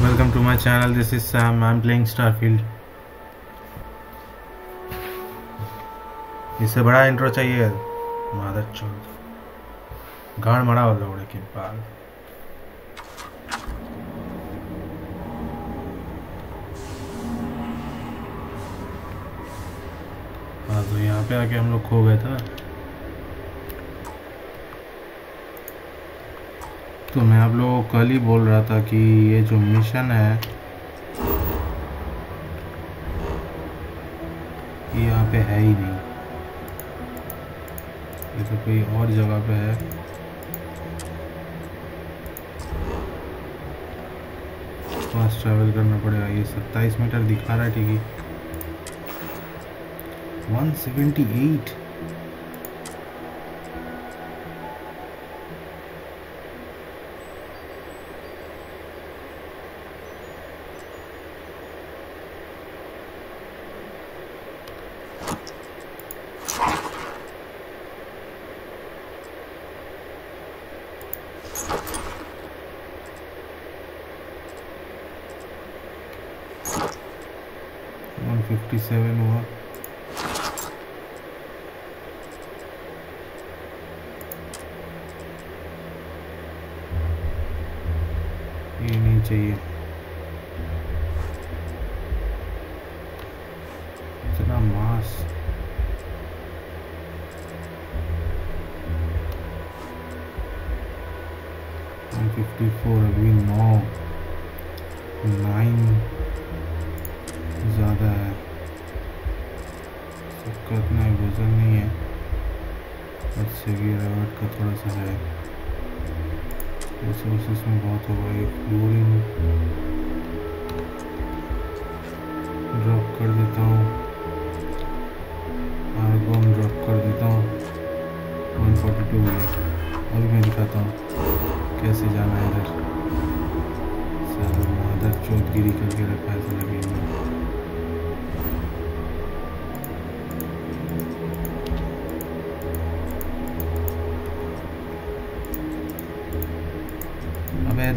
welcome to my channel this is Sam I'm playing Starfield इससे बड़ा intro चाहिए मादर चौथ गाड़ मरा वाला उड़े के पाल हाँ तो यहाँ पे आके हम लोग खो गए थे तो मैं आप लोगों को कल ही बोल रहा था कि ये जो मिशन है ये यहाँ पे है ही नहीं ये तो कोई और जगह पे है फास्ट ट्रैवल करना पड़ेगा ये 27 मीटर दिखा रहा है ठीक है 178 जिससे गिरावट का थोड़ा सा है रिसोर्सेस में बहुत होगा ये फ्लोरिन ड्रॉप कर देता हूँ आर्गोन ड्रॉप कर देता हूँ वन फोर्टी टू अभी मैं दिखाता हूँ कैसे जाना है इधर सारा मादर चौधगिरी करके रखा है सर अभी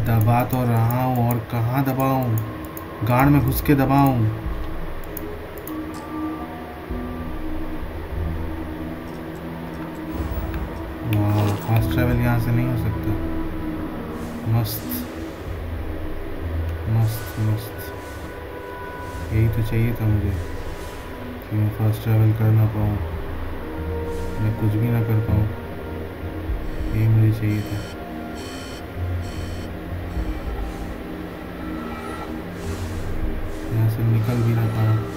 दबा तो रहा हूँ और कहाँ दबाऊँ गाड़ में घुस के दबाऊँ फास्ट ट्रैवल यहाँ से नहीं हो सकता मस्त मस्त मस्त यही तो चाहिए था मुझे कि मैं फास्ट ट्रैवल कर ना पाऊँ मैं कुछ भी ना कर पाऊँ यही मुझे चाहिए था से निकल भी ना पाया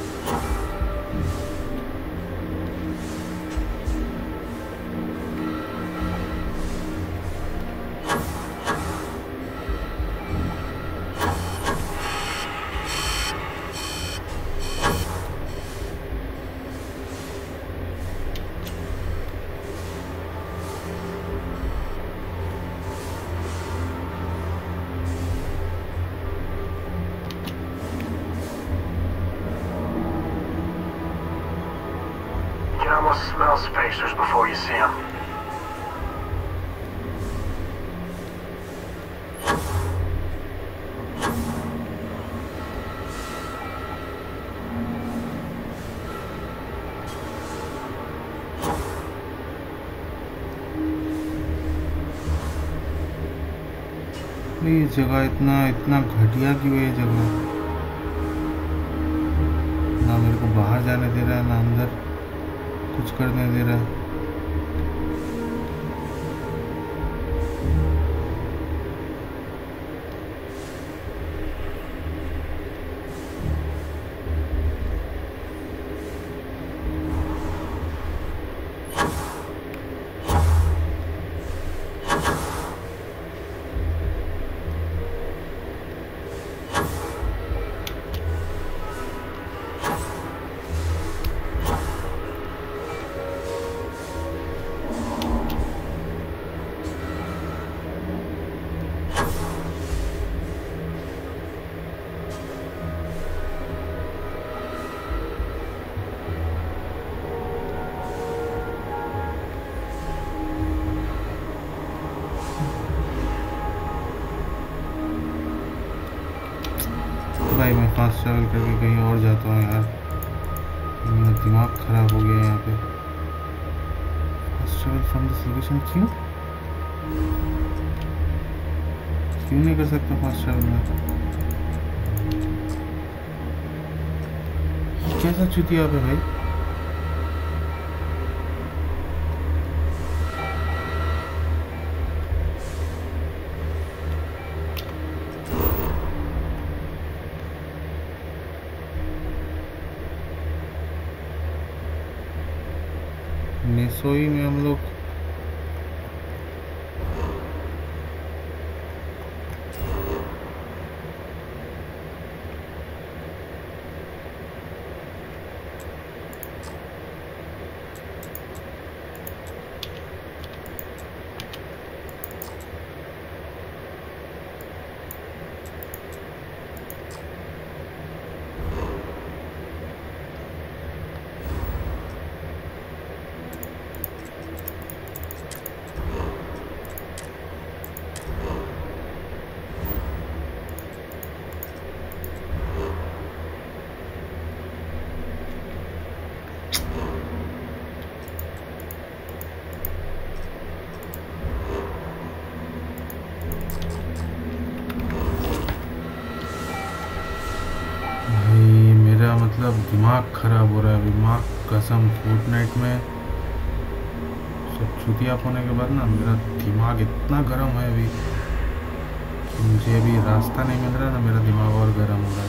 ये जगह इतना इतना घटिया हुई है जगह ना मेरे को बाहर जाने दे रहा है ना अंदर कुछ करने दे रहा है क्यों क्यों नहीं कर सकता फास्ट ट्रैवल में कैसा चुतिया पे भाई दिमाग ख़राब हो रहा है अभी माँ कसम नाइट में सब छुट्टियाँ होने के बाद ना मेरा दिमाग इतना गर्म है अभी मुझे अभी रास्ता नहीं मिल रहा ना मेरा दिमाग और गर्म हो रहा है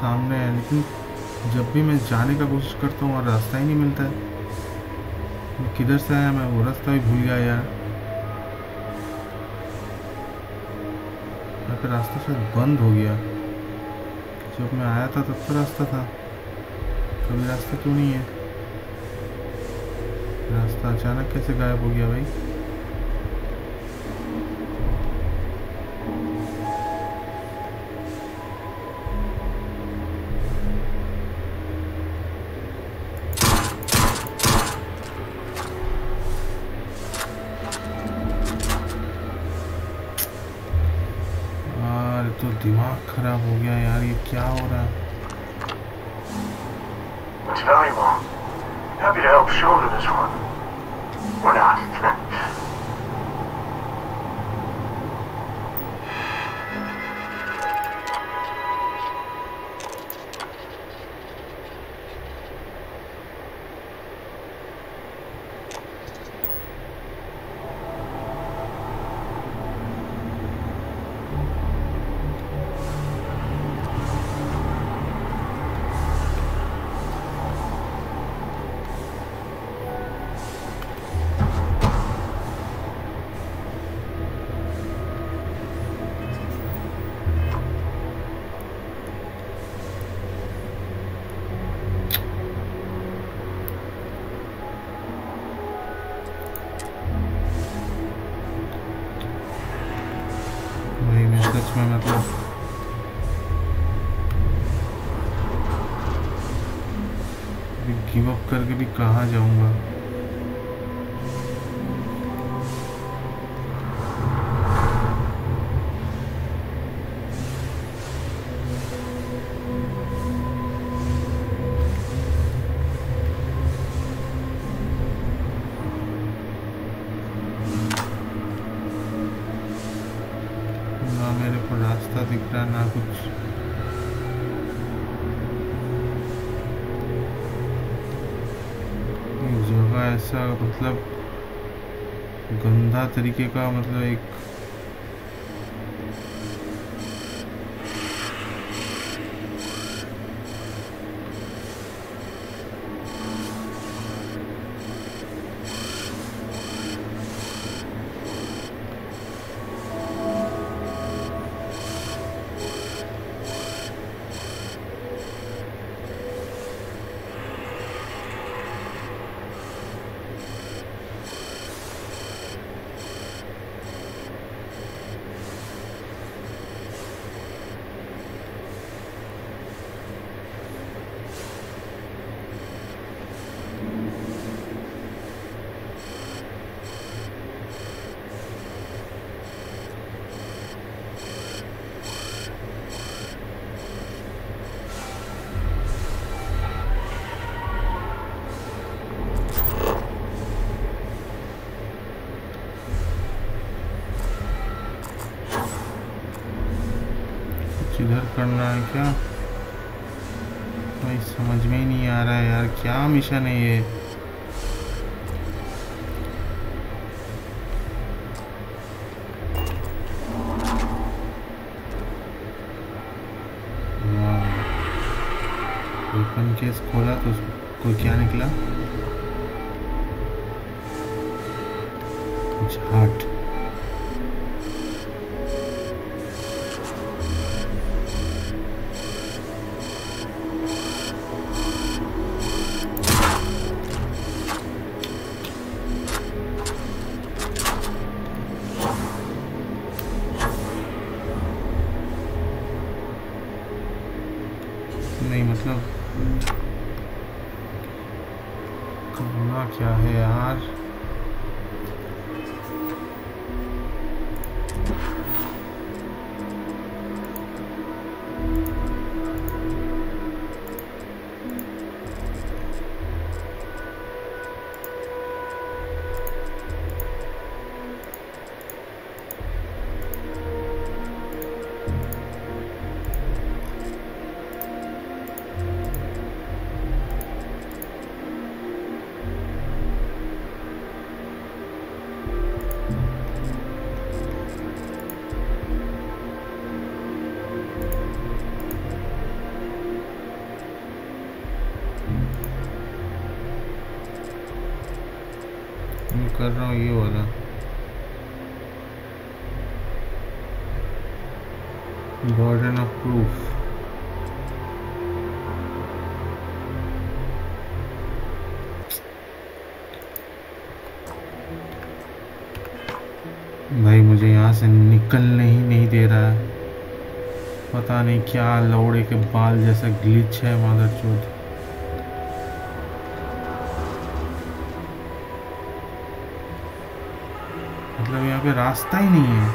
सामने है लेकिन जब भी मैं जाने का कोशिश करता हूँ और रास्ता ही नहीं मिलता है किधर से आया मैं वो रास्ता भी भूल गया यार यहाँ रास्ता शायद बंद हो गया जब मैं आया था तब तो रास्ता था कभी रास्ता क्यों नहीं है रास्ता अचानक कैसे गायब हो गया भाई करके भी कहा जाऊंगा ना मेरे को रास्ता दिख रहा ना कुछ जगह ऐसा मतलब गंदा तरीके का मतलब एक है क्या भाई समझ में ही नहीं आ रहा है यार क्या मिशन है ये वेपन केस खोला इसका करना क्या है यार से निकलने ही नहीं दे रहा है पता नहीं क्या लौड़े के बाल जैसा ग्लिच है मादर चोट मतलब यहाँ पे रास्ता ही नहीं है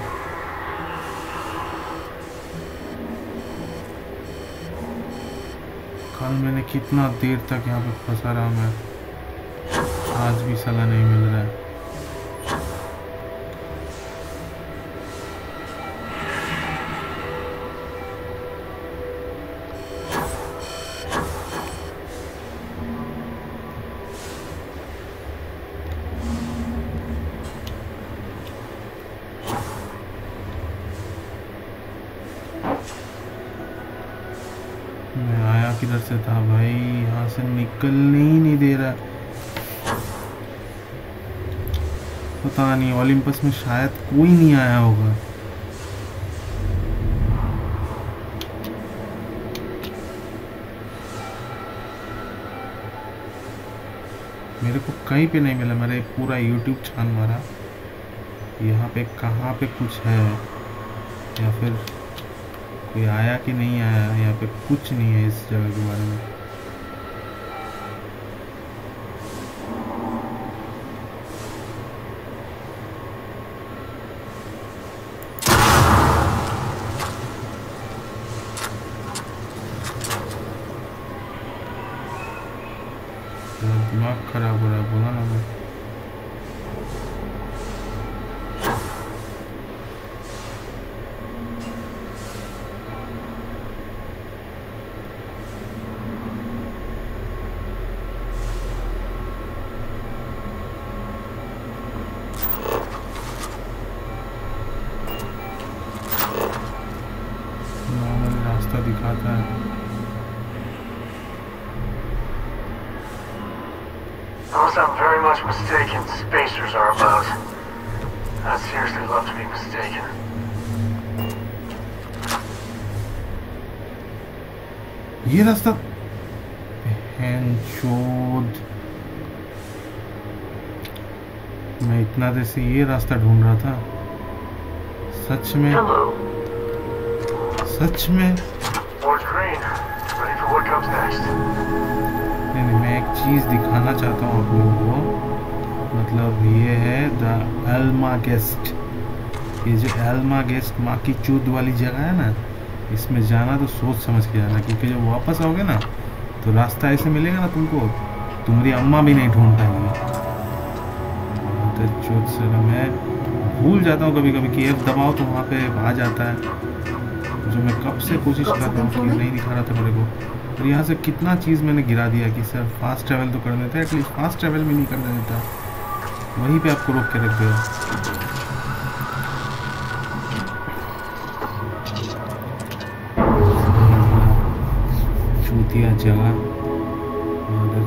कल मैंने कितना देर तक यहाँ पे फंसा रहा मैं आज भी सलाह नहीं मिल रहा है किधर से था भाई यहाँ से निकलने ही नहीं दे रहा पता नहीं ओलंपस में शायद कोई नहीं आया होगा मेरे को कहीं पे नहीं मिला मेरे पूरा YouTube छान मारा यहाँ पे कहाँ पे कुछ है या फिर कोई आया कि नहीं आया यहाँ पे कुछ नहीं है इस जगह के बारे में कैसे ये रास्ता ढूंढ रहा था सच में सच में नहीं नहीं मैं एक चीज़ दिखाना चाहता हूँ आप लोगों को मतलब ये है द एल्मा गेस्ट ये जो एल्मा गेस्ट माँ की चूत वाली जगह है ना इसमें जाना तो सोच समझ के जाना क्योंकि जब वापस आओगे ना तो रास्ता ऐसे मिलेगा ना तुमको तुम्हारी अम्मा भी नहीं ढूंढ पाएंगे तजुद सर मैं भूल जाता हूँ कभी कभी कि एफ दबाओ तो वहाँ पे आ जाता है जो मैं कब से कोशिश कर रहा हूँ नहीं दिखा रहा था मेरे को और यहाँ से कितना चीज़ मैंने गिरा दिया कि सर फास्ट ट्रैवल तो करने था एटलीस्ट फास्ट ट्रैवल भी नहीं करने देता वहीं पे आपको रोक के रख दिया चूतिया जगह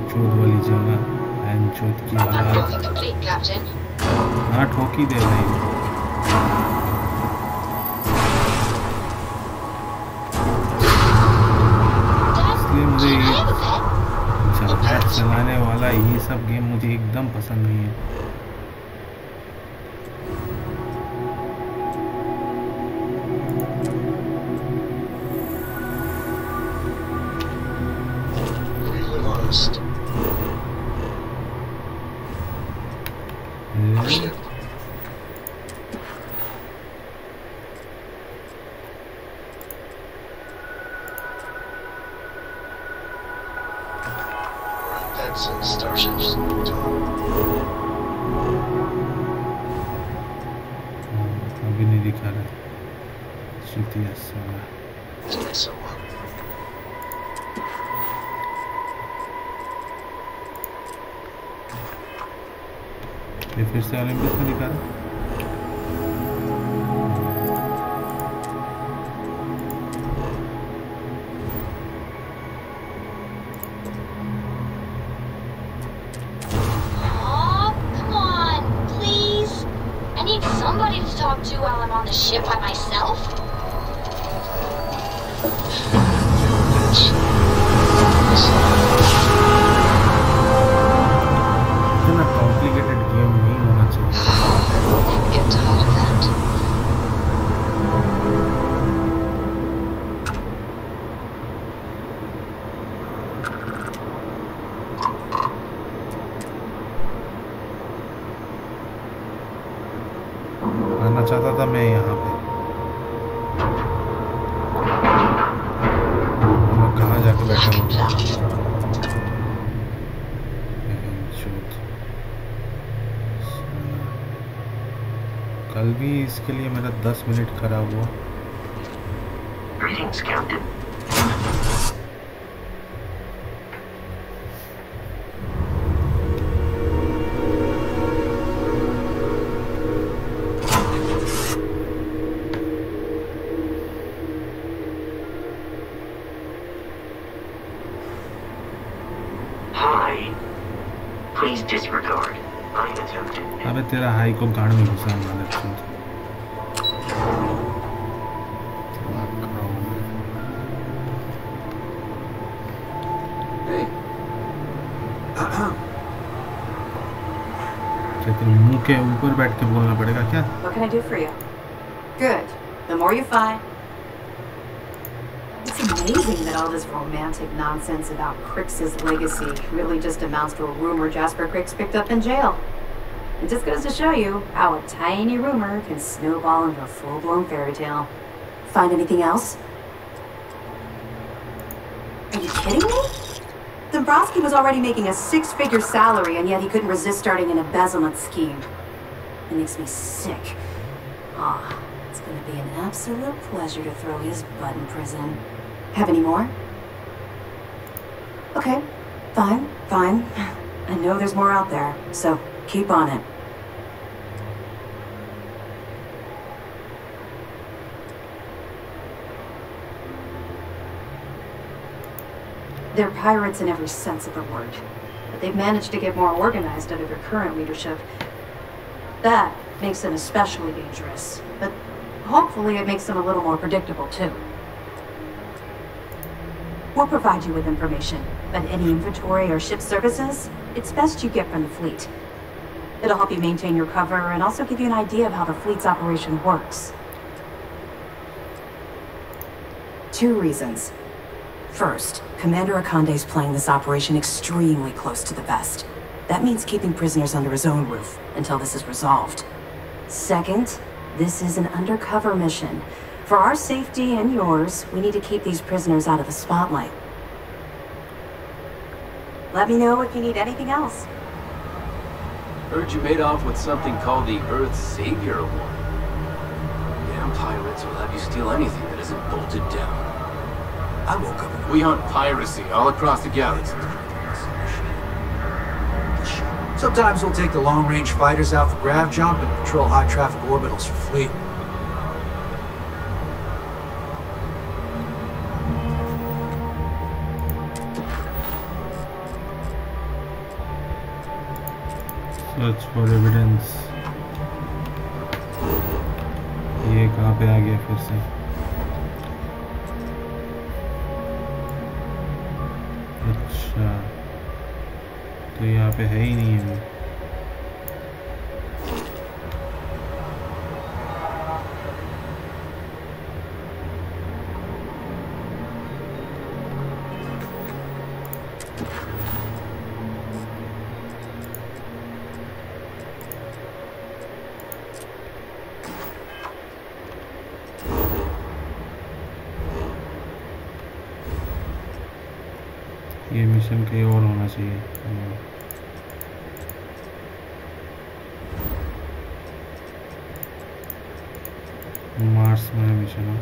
चौथ वाली जगह एंड चौथ की हाँ ठोकी दे इसलिए मुझे ये चलाने वाला ये सब गेम मुझे एकदम पसंद नहीं है If it's este को What can I do for you? Good. The more you find. It's amazing that all this romantic nonsense about Kryx's legacy really just amounts to a rumor Jasper Kryx picked up in jail. It just goes to show you how a tiny rumor can snowball into a full-blown fairy tale. Find anything else? Are you kidding me? Dombrowski was already making a six-figure salary, and yet he couldn't resist starting an embezzlement scheme. It makes me sick. Ah, it's gonna be an absolute pleasure to throw his butt in prison. Have any more? Okay, fine, fine. I know there's more out there, so keep on it. They're pirates in every sense of the word. But they've managed to get more organized under their current leadership. That makes them especially dangerous. But hopefully it makes them a little more predictable, too. We'll provide you with information, but any inventory or ship services, it's best you get from the fleet. It'll help you maintain your cover and also give you an idea of how the fleet's operation works. Two reasons. First, Commander Ikande is playing this operation extremely close to the vest. That means keeping prisoners under his own roof until this is resolved. Second, this is an undercover mission. For our safety and yours, we need to keep these prisoners out of the spotlight. Let me know if you need anything else. Heard you made off with something called the Earth Savior Award. Damn pirates will have you steal anything that isn't bolted down. I woke up. We hunt piracy all across the galaxy. Sometimes we'll take the long-range fighters out for grav jump and patrol high-traffic orbitals for fleet. Search for evidence. ये कहाँ पे आ गया फिर से if it ain't even. on a C. Bismillah Mishana.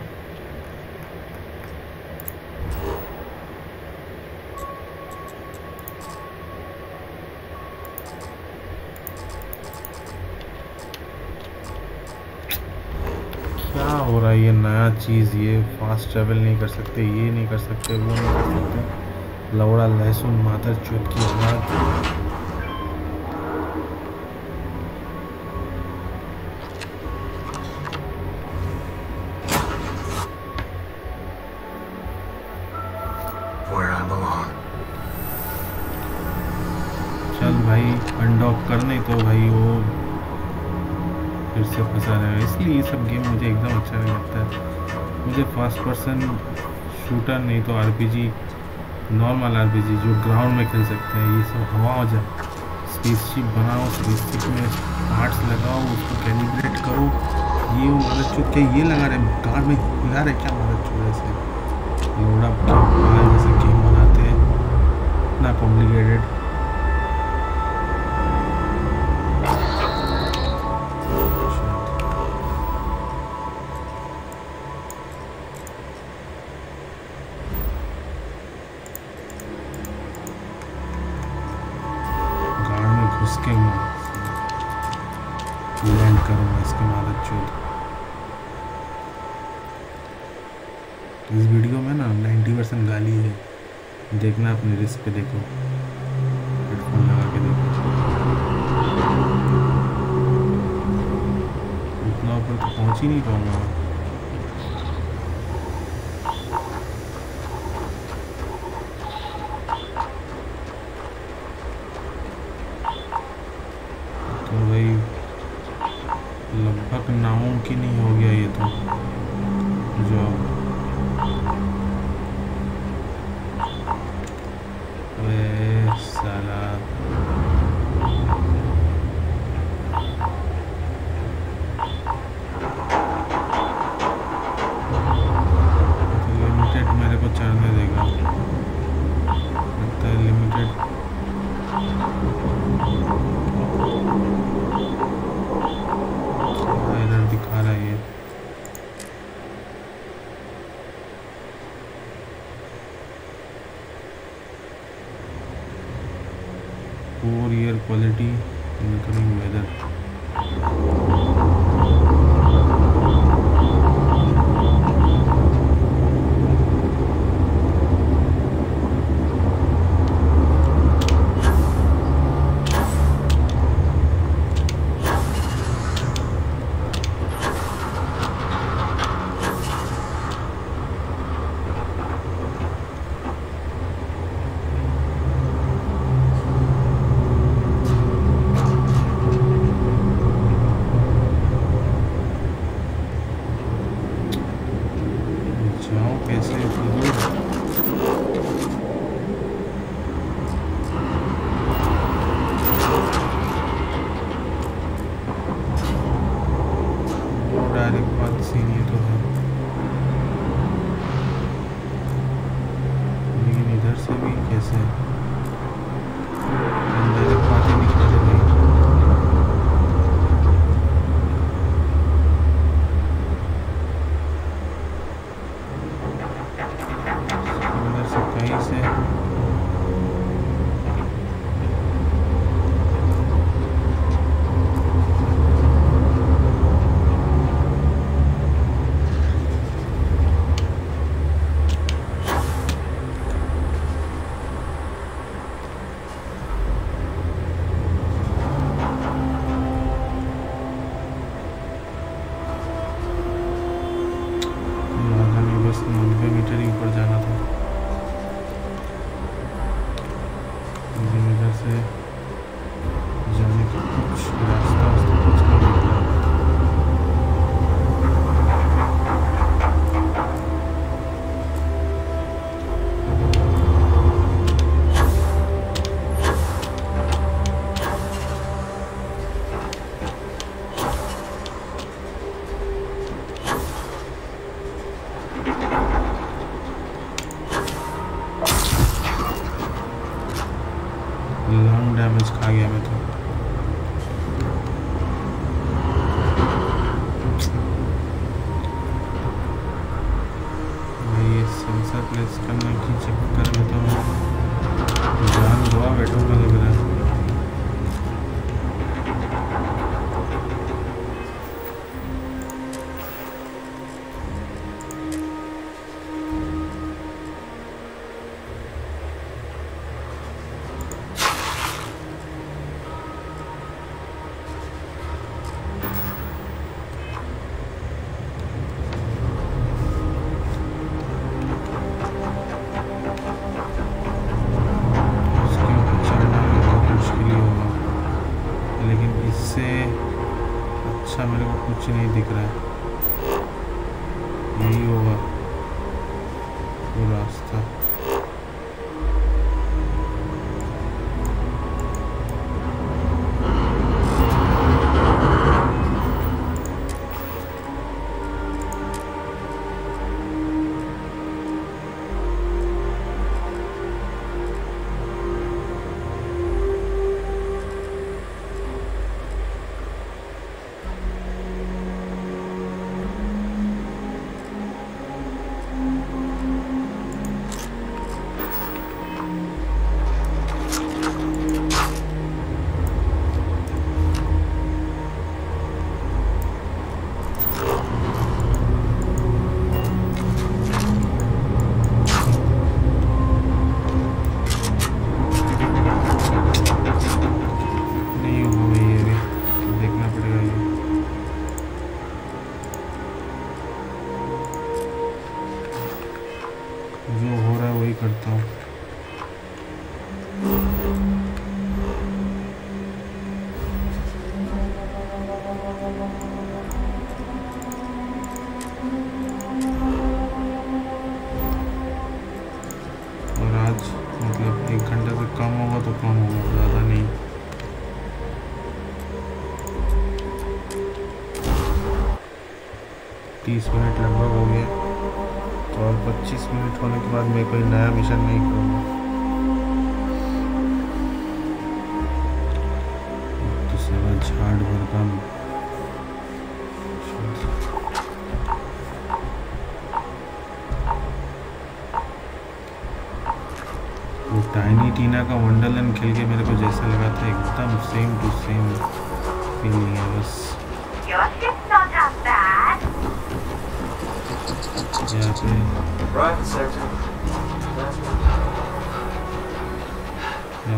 क्या हो रहा है ये नया चीज़ ये फास्ट ट्रेवल नहीं कर सकते ये नहीं कर सकते वो नहीं कर सकते लौड़ा लहसुन माथर चुटकी की इसलिए ये सब गेम मुझे एकदम अच्छा नहीं लगता है मुझे फर्स्ट पर्सन शूटर नहीं तो आर नॉर्मल आर जो ग्राउंड में खेल सकते हैं ये सब हवा हो जाए स्पेस शिप बनाओ शिप में पार्ट्स लगाओ उसको कैलिब्रेट करो ये वो मदद चुप क्या ये लगा रहे हैं कार में हिला रहे क्या मदद चुप रहे से लोड़ा जैसे गेम बनाते हैं ना कॉम्प्लिकेटेड अपने रिस्क पे देखो हेडफोन लगा के देखो उतना ऊपर तो पहुँच ही नहीं पाऊँगा डैमेज खा गया मैं तो सबमिशन नहीं करूँगा तो सेवा वो टाइनी टीना का वंडरलैंड खेल के मेरे को जैसा लगा था एकदम सेम टू सेम फीलिंग है बस यहाँ पे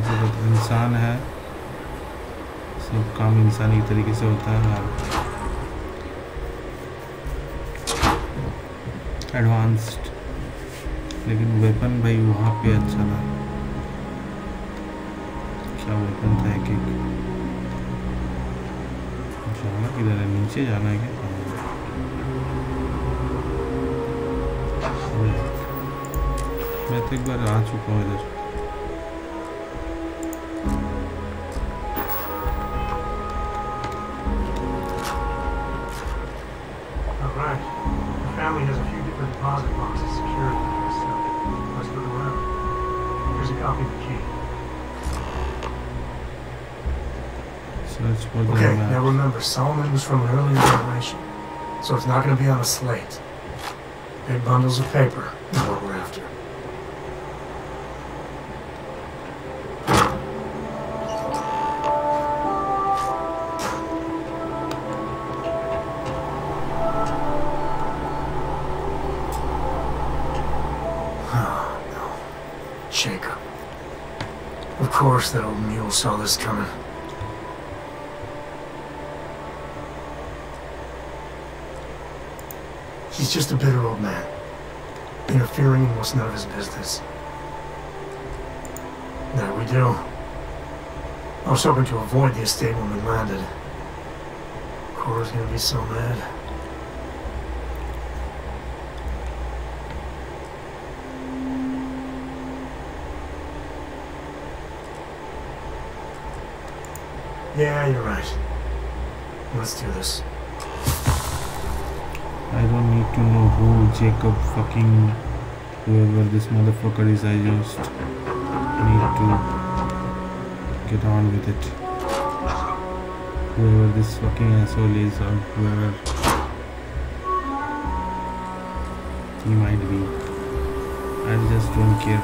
मुनासिबत इंसान है सब काम इंसानी तरीके से होता है और एडवांस्ड लेकिन वेपन भाई वहाँ पे अच्छा था क्या वेपन था एक एक जाना किधर है नीचे जाना है क्या मैं तो एक बार आ चुका हूँ इधर That's what okay, now remember, Solomon was from an earlier generation, so it's not going to be on a slate. Big bundles of paper are what we're after. Ah, no. Of course that old mule saw this coming. He's just a bitter old man, interfering in what's none of his business. There we do. I was hoping to avoid the estate when we landed. Cora's gonna be so mad. Yeah, you're right. Let's do this. I don't need to know who Jacob fucking whoever this motherfucker is I just need to get on with it whoever this fucking asshole is or whoever he might be I just don't care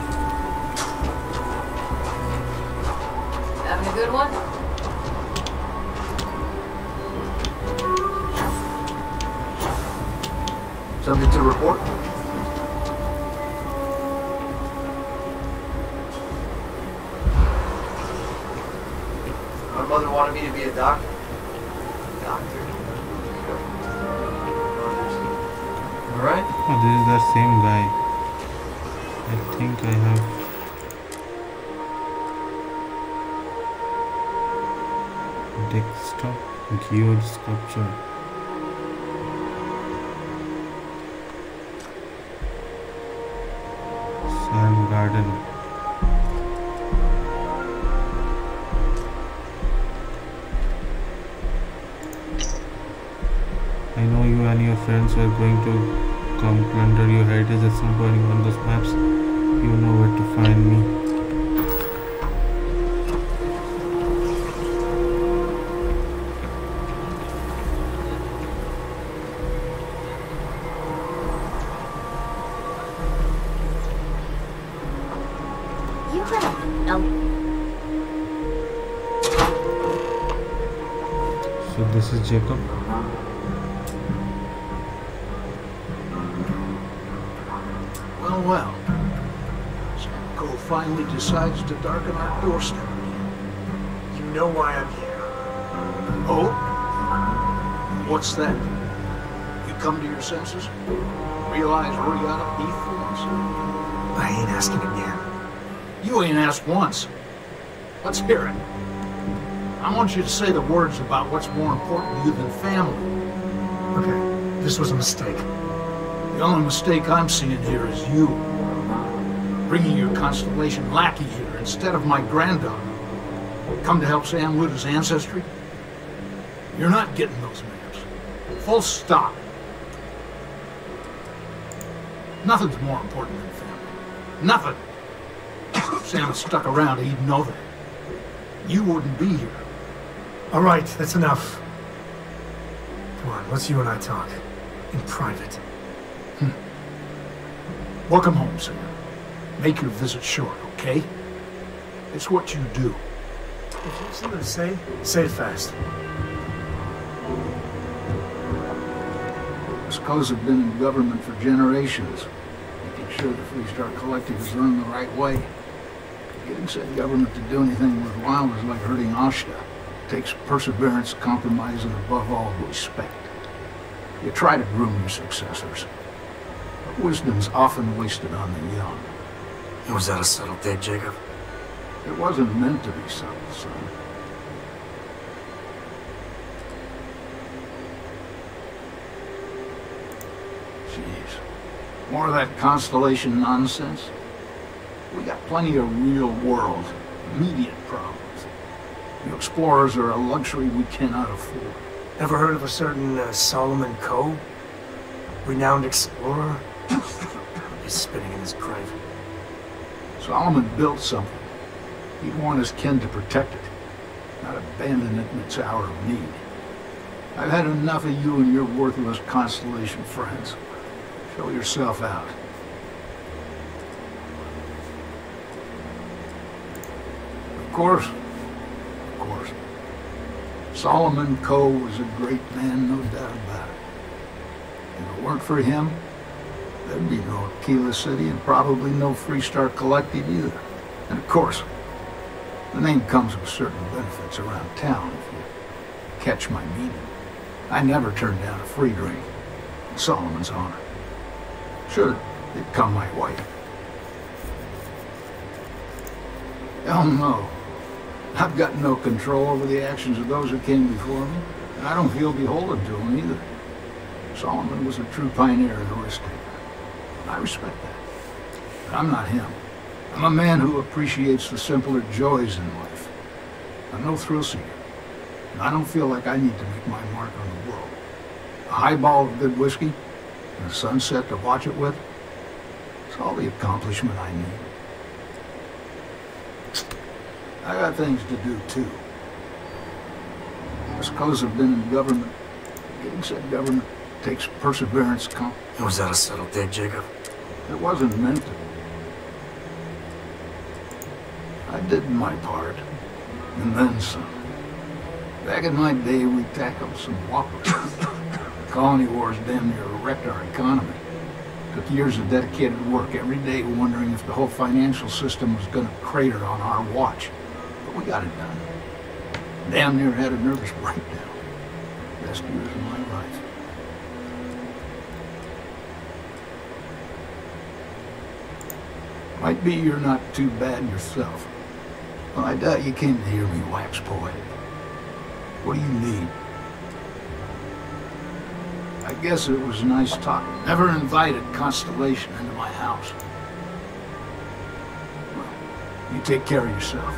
having a good one Something to report? My mother wanted me to be a doctor. Doctor. Alright? Oh, this is the same guy. I think I have... desktop geode sculpture garden. I know you and your friends were going to come plunder your heritage at some point on those maps. You know where to find me. doorstep. You know why I'm here. Oh? What's that? You come to your senses? Realize we're out to be for once? I ain't asking again. You ain't asked once. Let's hear it. I want you to say the words about what's more important to you than family. Okay, this was a mistake. The only mistake I'm seeing here is you. Bringing your constellation lackey here instead of my granddaughter come to help Sam with his ancestry? You're not getting those maps. Full stop. Nothing's more important than family. Nothing. if Sam stuck around, he'd know that. You wouldn't be here. All right, that's enough. Come on, let's you and I talk. In private. Hmm. Welcome home, Sam. Make your visit short, okay? It's what you do. If you I say, say it fast. Esco's have been in government for generations, making sure the Freestar Collective is run the right way. Getting said government to do anything worthwhile is like hurting Ashta. It takes perseverance, compromise, and above all, respect. You try to groom your successors, but wisdom's often wasted on the young. Was that a subtle dig, Jacob? It wasn't meant to be south, son. Jeez. More of that constellation nonsense? We got plenty of real world, immediate problems. The explorers are a luxury we cannot afford. Ever heard of a certain uh, Solomon Coe? Renowned explorer? He's spinning in his grave. Solomon built something He'd want his kin to protect it, not abandon it in its hour of need. I've had enough of you and your worthless constellation friends. Show yourself out. Of course, of course. Solomon Coe was a great man, no doubt about it. If it weren't for him, there'd be no Akila City and probably no Freestar Collective either. And of course, the name comes with certain benefits around town, if you catch my meaning. I never turn down a free drink, in Solomon's honor. Sure, it come my way. Hell no. I've got no control over the actions of those who came before me, and I don't feel beholden to them either. Solomon was a true pioneer and a risk taker. I respect that. But I'm not him. I'm a man who appreciates the simpler joys in life. I'm no thrill seeker, and I don't feel like I need to make my mark on the world. A highball of good whiskey and a sunset to watch it with, it's all the accomplishment I need. I got things to do, too. I suppose I've been in government. Getting said government takes perseverance. Was that a subtle dig, Jacob? It wasn't meant to be. did my part, and then some. Back in my day, we tackled some whoppers. the colony wars damn near wrecked our economy. Took years of dedicated work every day wondering if the whole financial system was going to crater on our watch. But we got it done. Damn near had a nervous breakdown. Best years of my life. Might be you're not too bad yourself. Well, I doubt you came to hear me wax boy. What do you need? I guess it was a nice talk. Never invited Constellation into my house. Well, you take care of yourself.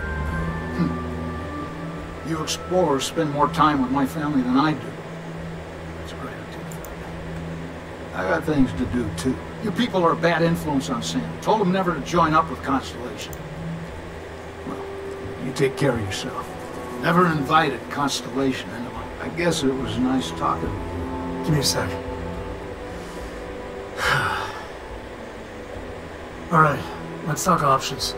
Hmm. You explorers spend more time with my family than I do. It's gratitude. I got things to do, too. You people are a bad influence on Sam. Told him never to join up with Constellation. You take care of yourself. Never invited Constellation into my... I guess it was nice talking to you. Give me a sec. All right, let's talk options.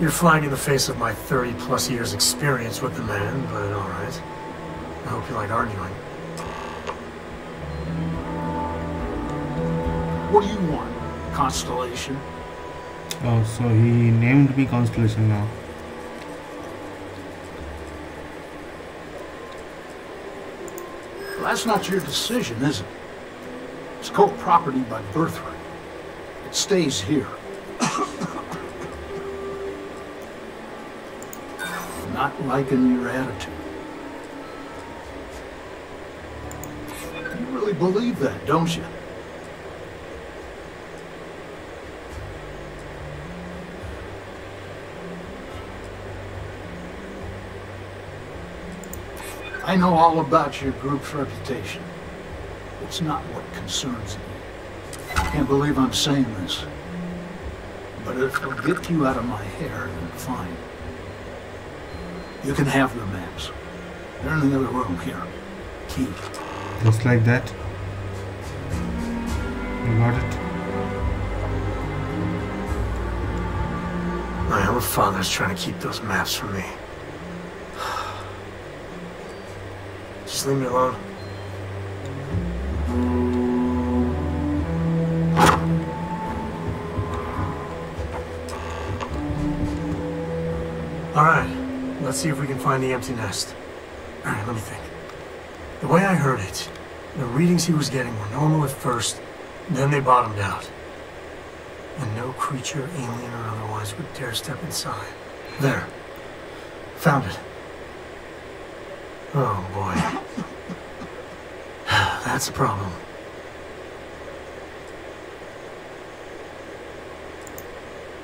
You're flying in the face of my 30 plus years experience with the man, but all right. I hope you like arguing. What do you want, Constellation? Oh, so he named me Constellation now. Well, that's not your decision, is it? It's called property by birthright. It stays here. not liking your attitude. You really believe that, don't you? I know all about your group's reputation. It's not what concerns me. I can't believe I'm saying this. But if it'll get you out of my hair, then fine. You can have the maps. They're in the other room here. Key. Just like that. You got it. My own father's trying to keep those maps from me. Just leave me alone. Alright, let's see if we can find the empty nest. Alright, let me think. The way I heard it, the readings he was getting were normal at first, then they bottomed out. And no creature, alien or otherwise, would dare step inside. There. Found it. That's a problem.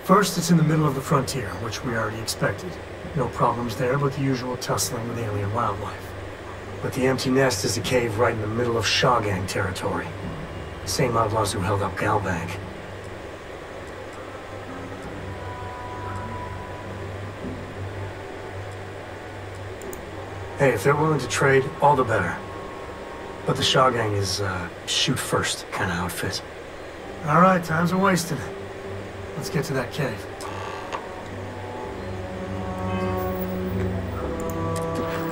First, it's in the middle of the frontier, which we already expected. No problems there, but the usual tussling with alien wildlife. But the empty nest is a cave right in the middle of Shaw Gang territory. same outlaws who held up Galbank. Hey, if they're willing to trade, all the better. But the Shaw Gang is uh, shoot first kind of outfit. All right, time's a wasted. Let's get to that cave.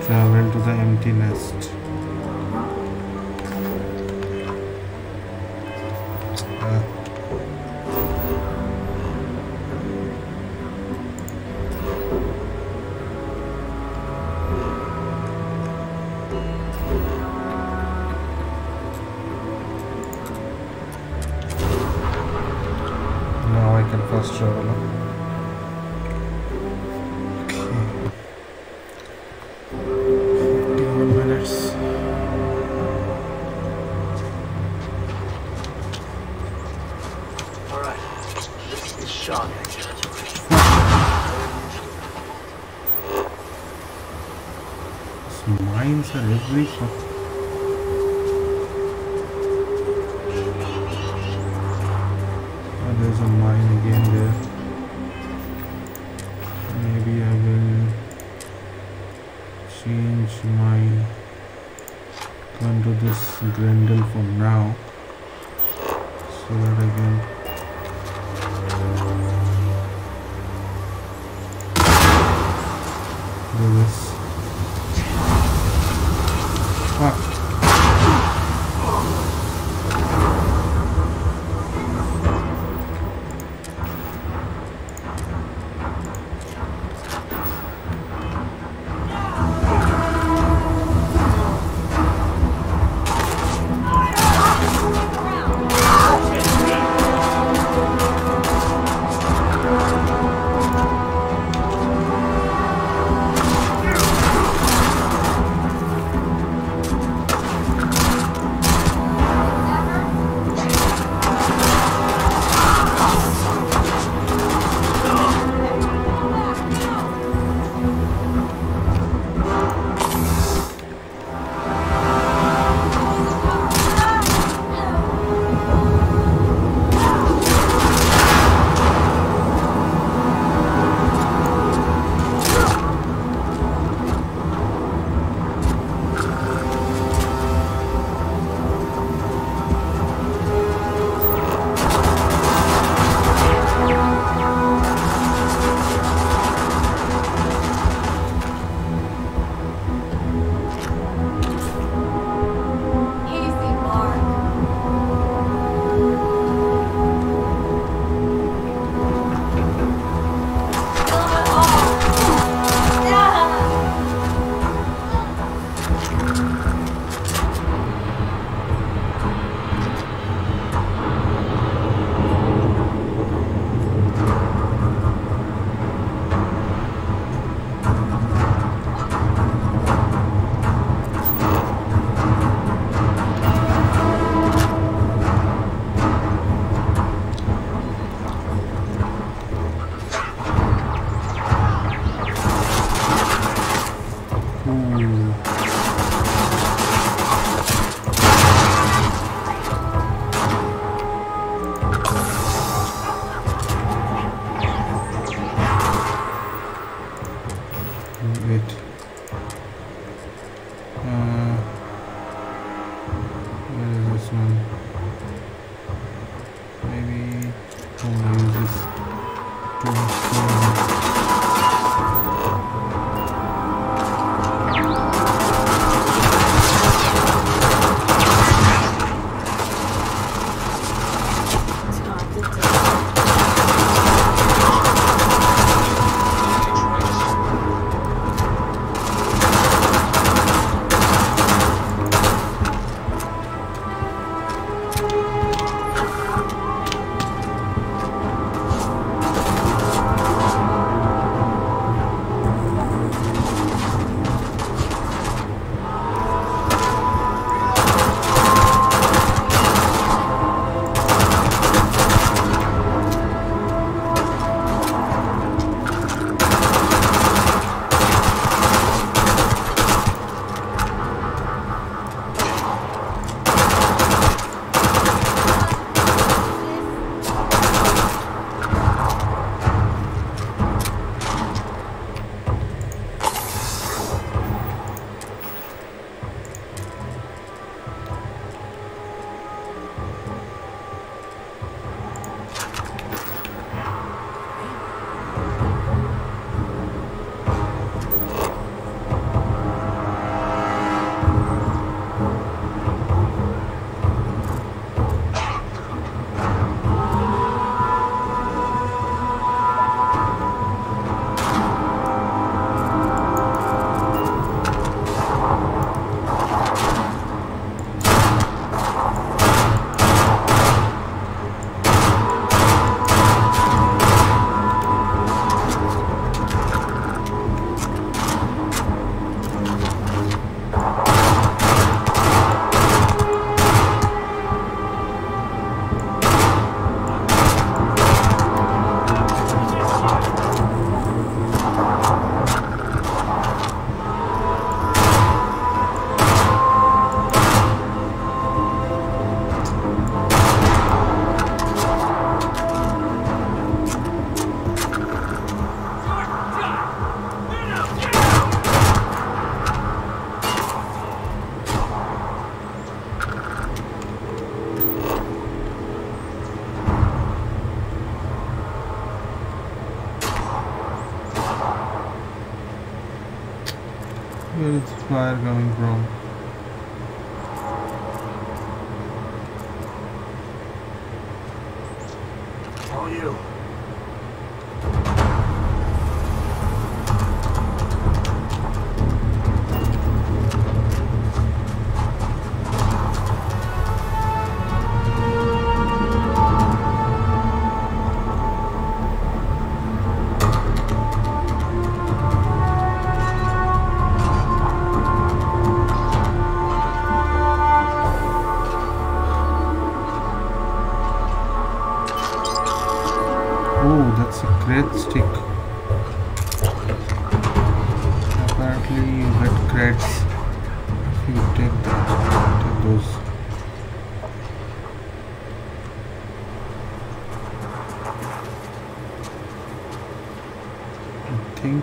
Travel to the empty nest. do this.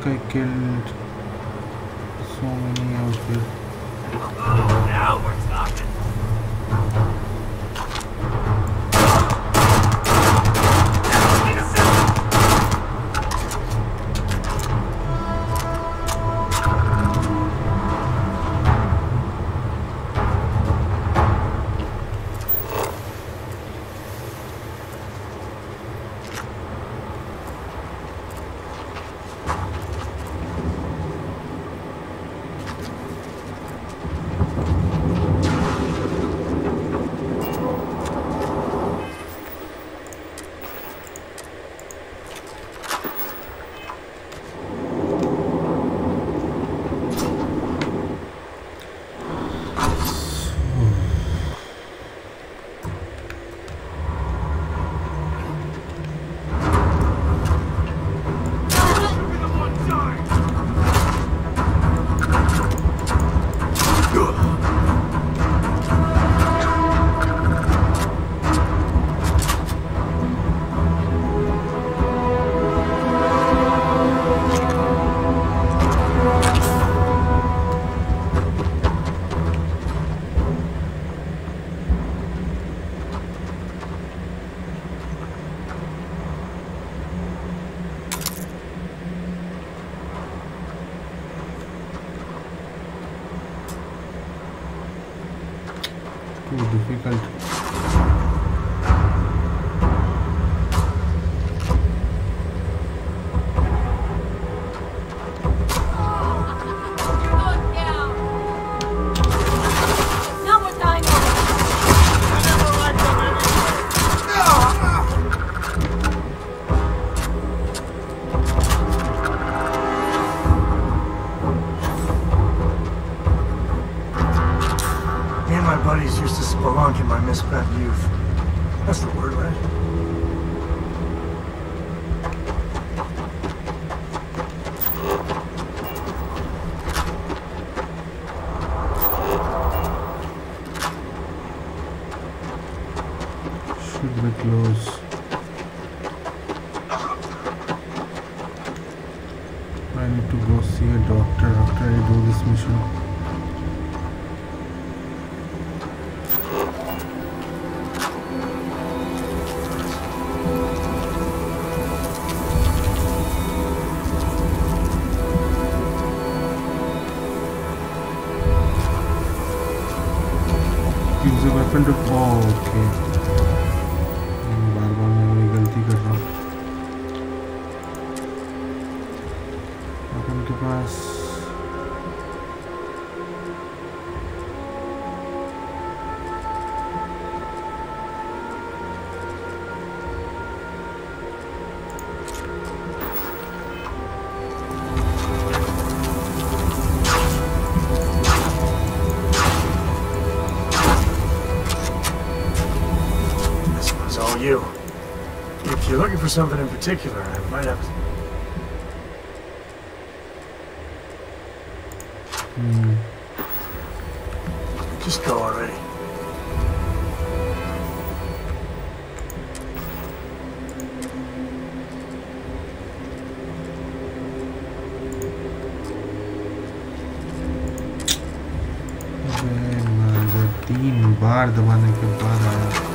think I killed so many out here. something in particular. I might have. Hmm. Just go already. तीन बार दबाने के बाद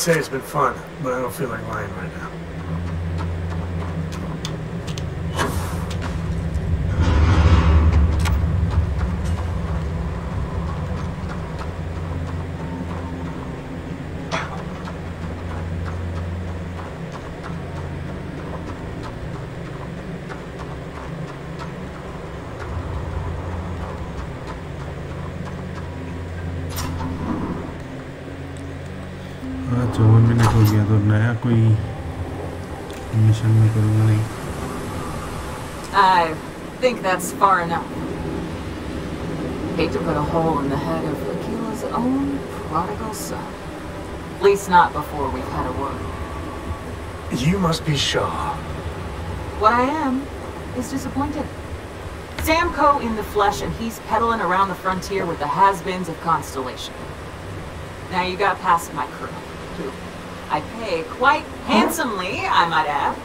I'd say it's been fun, but I don't feel like lying right now. नया कोई mission में करूँगा नहीं I think that's far enough. Hate to put a hole in the head of Akila's own prodigal son. At least not before we've had a word. You must be Shaw. What I am is disappointed. Sam Coe in the flesh and he's peddling around the frontier with the has-beens of Constellation. Now you got past my crew quite handsomely, I might add.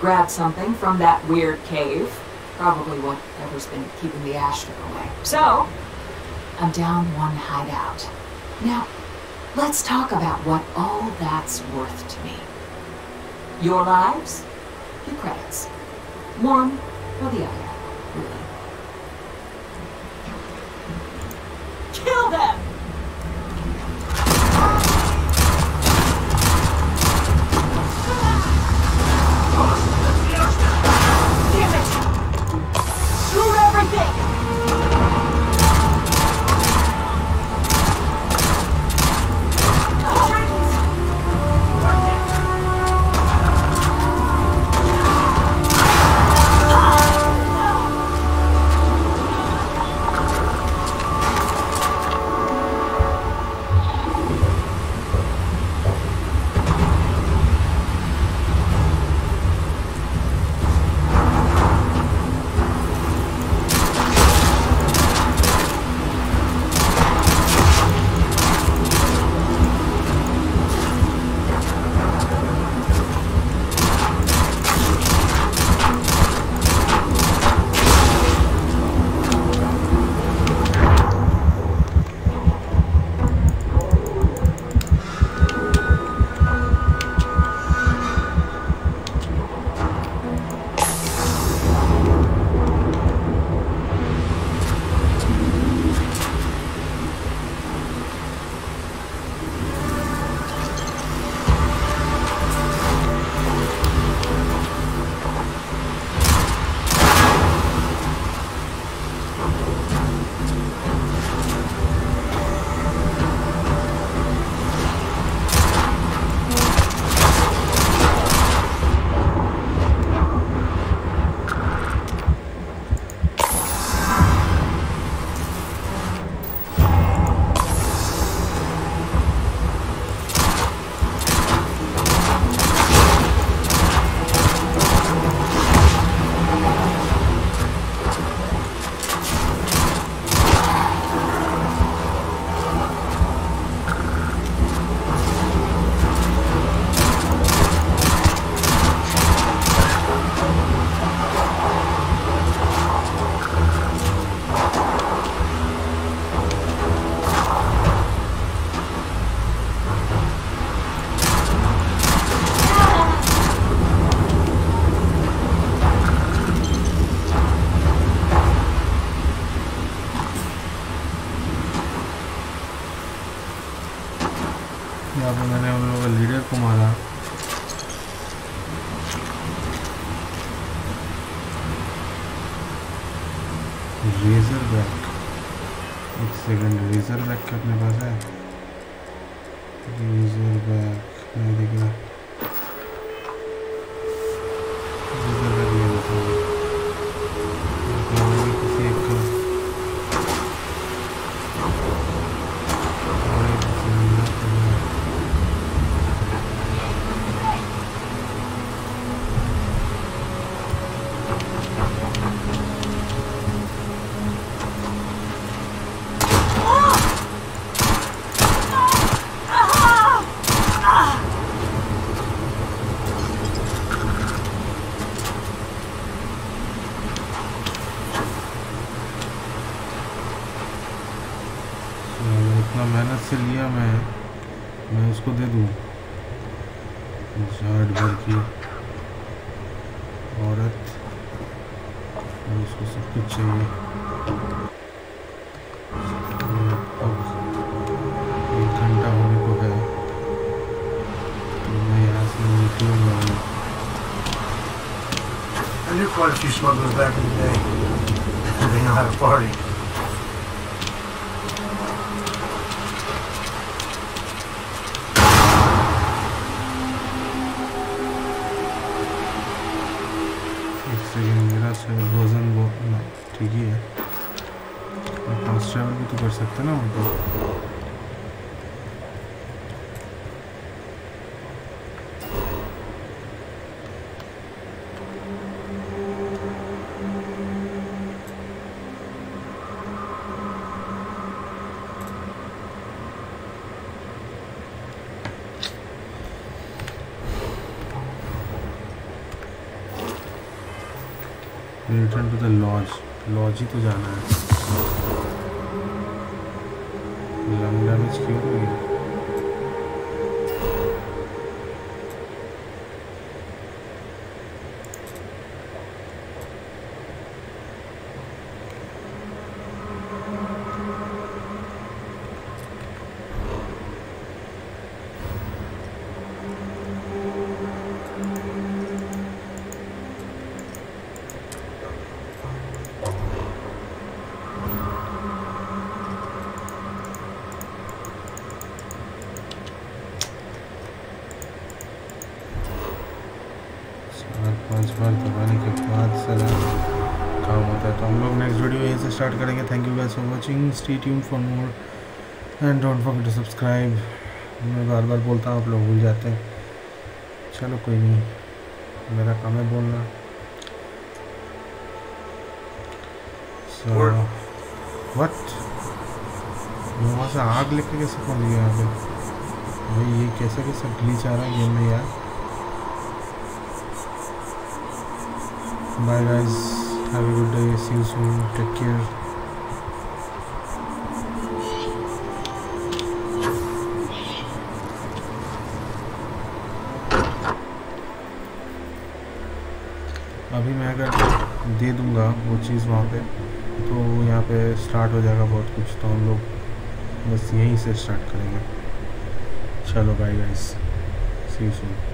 Grabbed something from that weird cave. Probably whatever's been keeping the Ashta away. So, I'm down one hideout. Now, let's talk about what all that's worth to me. Your lives, your credits. One or the other. यहाँ पर तो मैंने उन लोगों का leader को मारा razor back एक सेकंड रेजर बैक अपने पास है रेजर बैक नहीं दिख रहा return to the lodge lodge ही तो जाना है लंगड़ा बिच क्यों स्टार्ट करेंगे thank you guys for watching stay tune for more and don't forget to subscribe मैं बार बार बोलता हूँ आप लोग भूल जाते हैं चलो कोई नहीं मेरा काम है बोलना वट वहाँ से आग लेके कैसे पहुँच गया यहाँ पे भाई ये कैसे कैसे ग्लीच आ रहा है गेम में यार bye guys Have a good day. See you soon. Take care. अभी मैं अगर दे दूंगा वो चीज़ वहाँ पे तो यहाँ पे स्टार्ट हो जाएगा बहुत कुछ तो हम लोग बस यहीं से स्टार्ट करेंगे चलो bye guys see you soon